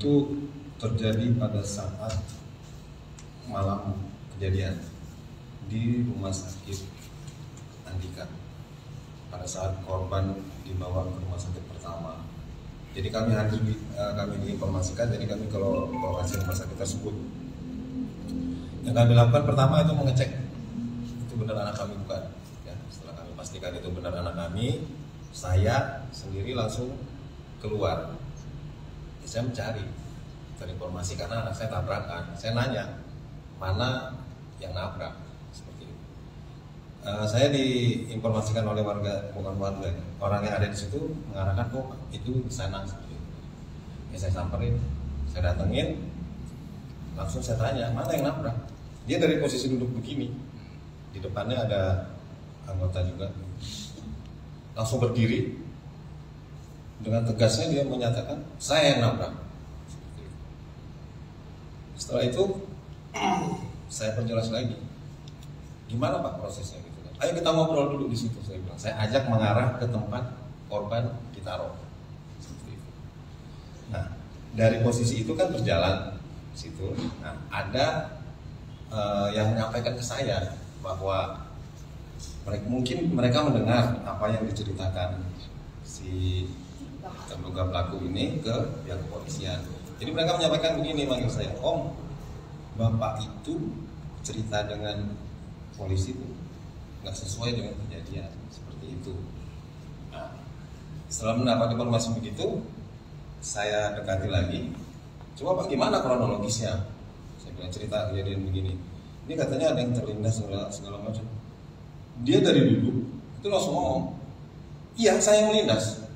itu terjadi pada saat malam kejadian di rumah sakit Andika. Pada saat korban dibawa ke rumah sakit pertama. Jadi kami hadir di, uh, kami diinformasikan jadi kami kalau lokasi rumah sakit tersebut. Yang kami lakukan pertama itu mengecek itu benar anak kami bukan? Ya setelah kami pastikan itu benar anak kami saya sendiri langsung keluar saya mencari cari informasi karena anak saya tabrakan saya nanya mana yang nabrak? Seperti itu. Uh, saya diinformasikan oleh warga bukan warga orang yang ada di situ mengarahkan kok oh, itu di sana seperti itu. Ya saya samperin saya datengin langsung saya tanya mana yang nabrak? Dia dari posisi duduk begini di depannya ada anggota juga. Langsung berdiri dengan tegasnya dia menyatakan saya yang nabrak. Setelah itu saya perjelas lagi. Gimana pak prosesnya? Gitu kan. Ayo kita ngobrol dulu di situ saya bilang. Saya ajak mengarah ke tempat korban ditaruh. Nah dari posisi itu kan berjalan situ. Nah ada uh, yang menyampaikan ke saya bahwa mereka mungkin mereka mendengar apa yang diceritakan si terduga pelaku ini ke pihak kepolisian. Jadi mereka menyampaikan begini manggil saya, Om, bapak itu cerita dengan polisi itu nggak sesuai dengan kejadian seperti itu. Nah, setelah mendapat informasi begitu, saya dekati lagi. Coba pak gimana kronologisnya? Saya bilang cerita kejadian begini. Ini katanya ada yang terlindas segala, segala macam. Dia dari dulu itu langsung ngomong, iya saya yang melindas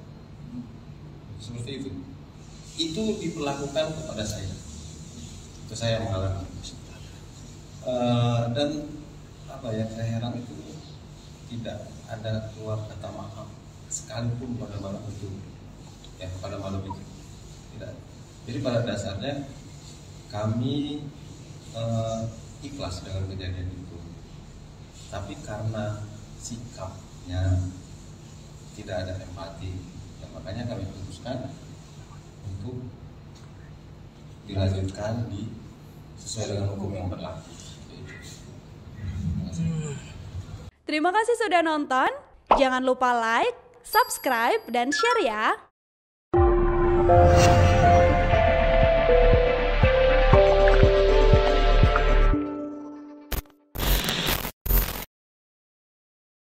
seperti itu. Itu diperlakukan kepada saya. Itu saya mengalami. Uh, dan apa ya saya heran itu tidak ada keluar kata maaf sekalipun pada malam itu. Ya pada malam itu. Tidak. Jadi pada dasarnya kami uh, ikhlas dengan kejadian itu. Tapi karena sikapnya tidak ada empati makanya kami putuskan untuk dilanjutkan di sesuai dengan hukum yang berlaku. Terima kasih sudah nonton. Jangan lupa like, subscribe, dan share ya.